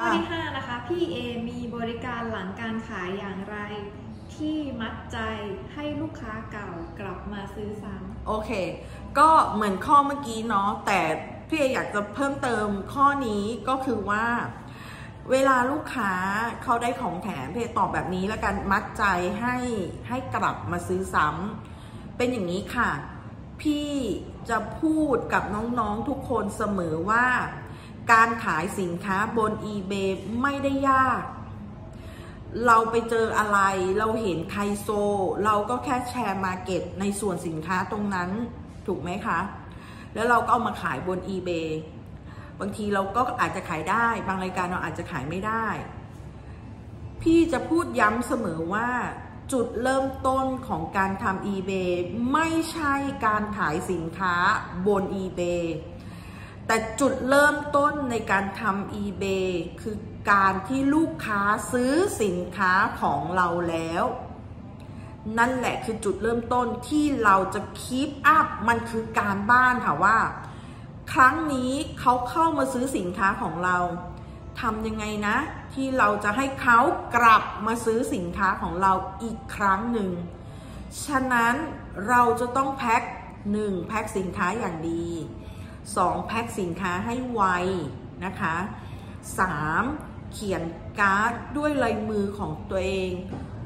ข้อที่5นะคะ พี่เอมีบริการหลังการขายอย่างไร ที่มัดใจให้ลูกค้าเก่ากลับมาซื้อซ้ำโอเค ก็เหมือนข้อเมื่อกี้เนาะแต่พี่เออยากจะเพิ่มเติมข้อนี้ก็คือว่า เวลาลูกค้าเขาได้ของแถมพี่เอตอบแบบนี้แล้วกันมัดใจให้ให้กลับมาซื้อซ้ำเป็นอย่างนี้ค่ะ พี่จะพูดกับน้องๆทุกคนเสมอว่า การขายสินค้าบน eBay ไม่ได้ยาก เราไปเจออะไร เราเห็นไครโซ เราก็แค่แชร์มาเก็ตในส่วนสินค้าตรงนั้น ถูกไหมคะ แล้วเราก็เอามาขายบน eBay บางทีเราก็อาจจะขายได้ บางรายการเราอาจจะขายไม่ได้ พี่จะพูดย้ำเสมอว่าจุดเริ่มต้นของการทำ eBay ไม่ใช่การขายสินค้าบน eBay แต่จุดเริ่มต้นในการทำ eBay คือการที่ลูกค้าซื้อสินค้าของเราแล้ว นั่นแหละคือจุดเริ่มต้นที่เราจะคีปอัพมันคือการบ้านค่ะว่า ครั้งนี้เขาเข้ามาซื้อสินค้าของเราทำยังไงนะ ที่เราจะให้เขากลับมาซื้อสินค้าของเราอีกครั้งหนึ่ง ฉะนั้นเราจะต้องแพ็ค 1. แพ็คสินค้าอย่างดี 2. แพ็คสินค้าให้ไวนะคะ 3. เขียนการ์ดด้วยลายมือของตัวเอง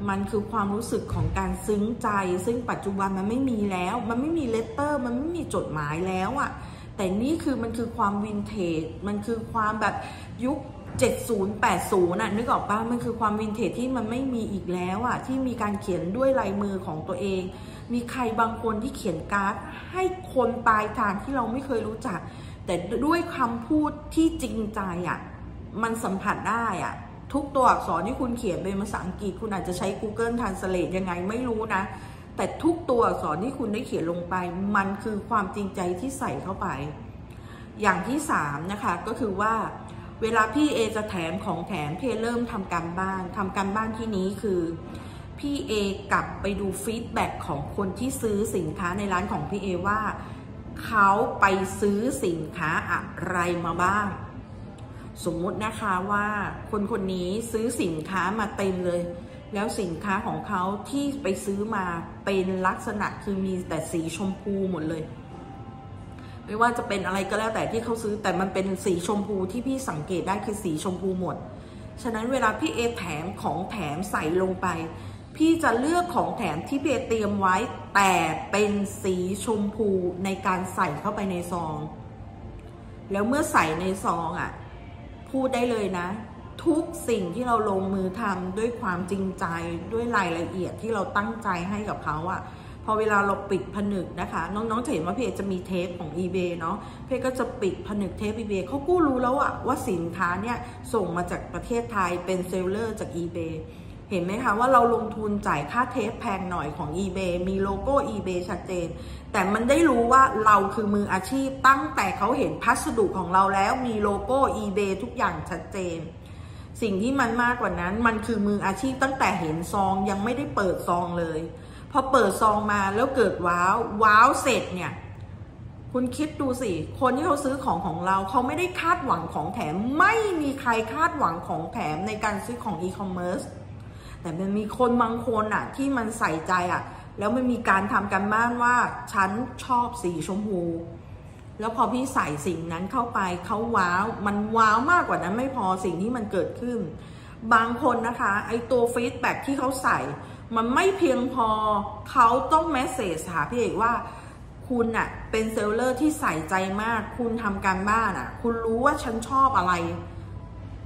มันคือความรู้สึกของการซึ้งใจ ซึ่งปัจจุบันมันไม่มีแล้ว มันไม่มีเลตเตอร์ มันไม่มีจดหมายแล้วอะแต่นี่คือมันคือความวินเทจ มันคือความแบบยุค70 80น่ะนึกออกปะมันคือความวินเทจที่มันไม่มีอีกแล้วอะที่มีการเขียนด้วยลายมือของตัวเอง มีใครบางคนที่เขียนการ์ดให้คนปลายทางที่เราไม่เคยรู้จัก แต่ด้วยคำพูดที่จริงใจอะมันสัมผัสได้อะทุกตัวอักษรที่คุณเขียนเป็นภาษาอังกฤษ คุณอาจจะใช้ Google Translate ยังไงไม่รู้นะ แต่ทุกตัวอักษรที่คุณได้เขียนลงไป มันคือความจริงใจที่ใส่เข้าไป อย่างที่สามนะคะก็คือว่าเวลาพี่เอจะแถมของแถมพี่เอเริ่มทำการบ้านทำการบ้านที่นี้คือ พี่เอกลับไปดูฟีดแบ็ของคนที่ซื้อสินค้าในร้านของพี่เอว่าเขาไปซื้อสินค้าอะไรมาบ้าง สมมุตินะคะว่าคนคนนี้ซื้อสินค้ามาเต็มเลย แล้วสินค้าของเขาที่ไปซื้อมาเป็นลักษณะคือมีแต่สีชมพูหมดเลย ไม่ว่าจะเป็นอะไรก็แล้วแต่ที่เขาซื้อแต่มันเป็นสีชมพูที่พี่สังเกตได้คือสีชมพูหมด ฉะนั้นเวลาพี่เอแถมของแถมใส่ลงไป พี่จะเลือกของแถมที่เพี่เอเตรียมไว้ แต่เป็นสีชมพูในการใส่เข้าไปในซอง แล้วเมื่อใส่ในซองอะ พูดได้เลยนะ ทุกสิ่งที่เราลงมือทำด้วยความจริงใจด้วยรายละเอียดที่เราตั้งใจให้กับเขาอะพอเวลาเราปิดผนึกนะคะ น้องๆจะเห็นว่าเพจจะมีเทปของ eBay เนาะเพจก็จะปิดผนึกเทป eBay เขากู้รู้แล้วอะว่าสินค้าเนี่ยส่งมาจากประเทศไทยเป็นเซลเลอร์จาก eBay เห็นไหมคะว่าเราลงทุนจ่ายค่าเทปแพงหน่อยของ eBay มีโลโก้ eBay ชัดเจน แต่มันได้รู้ว่าเราคือมืออาชีพตั้งแต่เขาเห็นพัสดุของเราแล้วมีโลโก้ eBay ทุกอย่างชัดเจน สิ่งที่มันมากกว่านั้นมันคือมืออาชีพตั้งแต่เห็นซองยังไม่ได้เปิดซองเลยพอเปิดซองมาแล้วเกิดว้าวว้าวเสร็จเนี่ยคุณคิดดูสิ คนที่เขาซื้อของของเราเขาไม่ได้คาดหวังของแถม ไม่มีใครคาดหวังของแถมในการซื้อของอีคอมเมิร์ซ แต่มันมีคนบางคนอะที่มันใส่ใจอะแล้วมันมีการทำกันบ้านว่าฉันชอบสีชมพู แล้วพอพี่ใส่สิ่งนั้นเข้าไปเขาว้าวมันว้าวมากกว่านั้นไม่พอสิ่งที่มันเกิดขึ้น บางคนนะคะไอ้ตัว feedback ที่เขาใส่ มันไม่เพียงพอเขาต้อง message หาพี่เอกว่าคุณอะเป็น seller ที่ใส่ใจมาก คุณทำการบ้านอะคุณรู้ว่าฉันชอบอะไร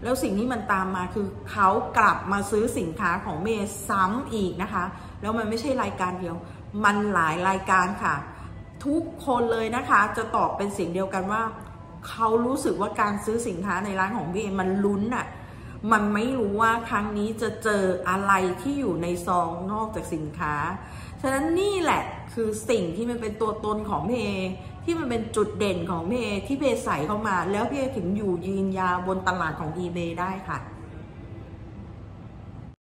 แล้วสิ่งที่มันตามมาคือเขากลับมาซื้อสินค้าของเมย์ซ้ำอีกนะคะ แล้วมันไม่ใช่รายการเดียว มันหลายรายการค่ะ ทุกคนเลยนะคะจะตอบเป็นเสียงเดียวกันว่า เขารู้สึกว่าการซื้อสินค้าในร้านของพี่เอมันลุ้นอะมันไม่รู้ว่าครั้งนี้จะเจออะไรที่อยู่ในซองนอกจากสินค้า ฉะนั้นนี่แหละคือสิ่งที่มันเป็นตัวตนของพี่เอที่มันเป็นจุดเด่นของพี่เอที่พี่เอใส่เข้ามา แล้วพี่เอถึงอยู่ยืนยาวบนตลาดของ eBay ได้ค่ะ